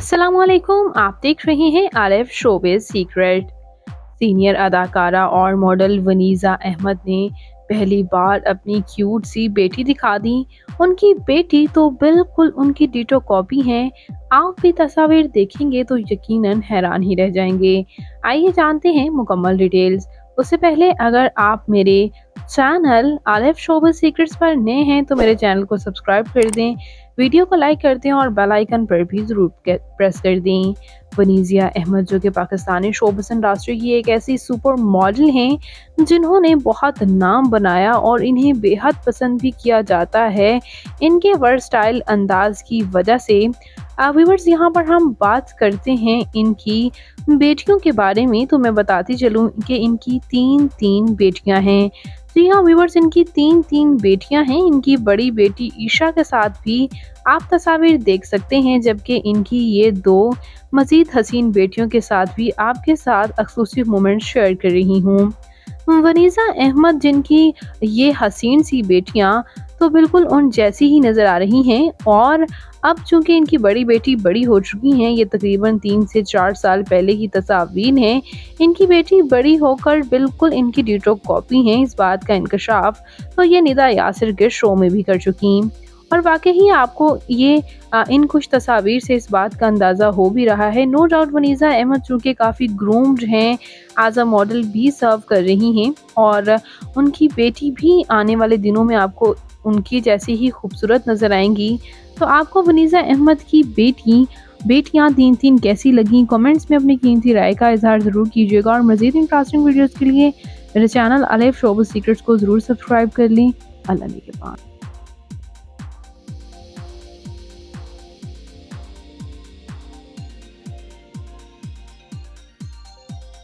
असलकुम आप देख रहे हैं आरिफ शोबिस सीक्रेट सीनियर अदाकारा और मॉडल वनीज़ा अहमद ने पहली बार अपनी क्यूट सी बेटी दिखा दी। उनकी बेटी तो बिल्कुल उनकी डिटो कॉपी है। आप भी तस्वीर देखेंगे तो यकीनन हैरान ही रह जाएँगे। आइए जानते हैं मुकम्मल डिटेल्स उससे पहले अगर आप मेरे चैनल आलिफ शोबल सीक्रेट्स पर नए हैं तो मेरे चैनल को सब्सक्राइब कर दें वीडियो को लाइक कर दें और बेल आइकन पर भी ज़रूर प्रेस कर दें। वनीजिया अहमद, जो कि पाकिस्तानी शोबस इंडस्ट्री की एक ऐसी सुपर मॉडल हैं, जिन्होंने बहुत नाम बनाया और इन्हें बेहद पसंद भी किया जाता है। इनके वर्स्टाइल अंदाज की वजह से व्यूवर्स यहाँ पर हम बात करते हैं इनकी बेटियों के बारे में तो मैं बताती चलूँ कि इनकी तीन तीन बेटियाँ हैं। जी हाँ व्यूवर्स इनकी तीन तीन बेटियाँ हैं। इनकी बड़ी बेटी ईशा के साथ भी आप तस्वीर देख सकते हैं, जबकि इनकी ये दो मज़ीद हसीन बेटियों के साथ भी आपके साथ एक्सक्लूसिव मोमेंट शेयर कर रही हूँ। वनीज़ा अहमद, जिनकी ये हसीन सी बेटियाँ तो बिल्कुल उन जैसी ही नज़र आ रही हैं और अब चूँकि इनकी बड़ी बेटी बड़ी हो चुकी हैं, ये तकरीबन तीन से चार साल पहले की तस्वीर हैं, इनकी बेटी बड़ी होकर बिल्कुल इनकी डिटो कॉपी हैं, इस बात का इंकशाफ तो ये निदा यासिर के शो में भी कर चुकी और वाकई ही आपको ये इन कुछ तस्वीर से इस बात का अंदाज़ा हो भी रहा है। नो डाउट वनीज़ा, अहमद चूँकि काफ़ी ग्रूम्ड हैं, एज अ मॉडल भी सर्व कर रही हैं और उनकी बेटी भी आने वाले दिनों में आपको उनकी जैसी ही खूबसूरत नज़र आएँगी। तो आपको वनीज़ा, अहमद की बेटी, बेटियाँ तीन तीन कैसी लगी? कमेंट्स में अपनी कीमती राय का इजहार ज़रूर कीजिएगा और मज़ीद इंटरेस्टिंग वीडियोज़ के लिए मेरे चैनल अलेफ शोबल सीक्रेट्स को ज़रूर सब्सक्राइब कर लें। अल्लाह के पास